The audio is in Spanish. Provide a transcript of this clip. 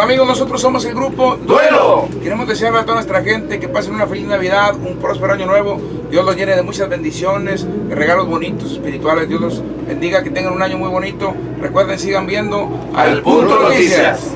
Amigos, nosotros somos el grupo Duelo. Queremos desearle a toda nuestra gente que pasen una feliz Navidad, un próspero año nuevo. Dios los llene de muchas bendiciones, de regalos bonitos, espirituales. Dios los bendiga, que tengan un año muy bonito. Recuerden, sigan viendo Al Punto Noticias.